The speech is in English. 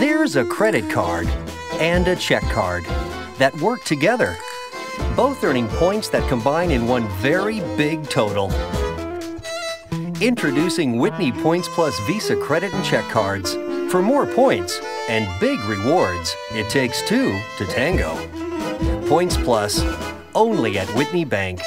There's a credit card and a check card that work together, both earning points that combine in one very big total. Introducing Whitney Points Plus Visa credit and check cards. For more points and big rewards, it takes two to tango. Points Plus, only at Whitney Bank.